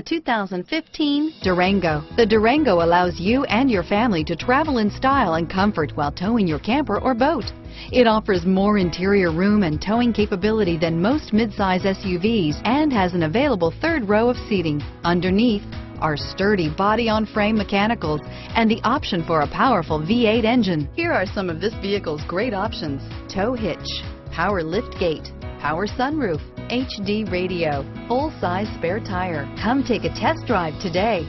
The 2015 Durango. The Durango allows you and your family to travel in style and comfort while towing your camper or boat. It offers more interior room and towing capability than most midsize SUVs and has an available third row of seating. Underneath are sturdy body-on-frame mechanicals and the option for a powerful V8 engine. Here are some of this vehicle's great options. Tow hitch, power lift gate, power sunroof, HD radio, full-size spare tire. Come take a test drive today.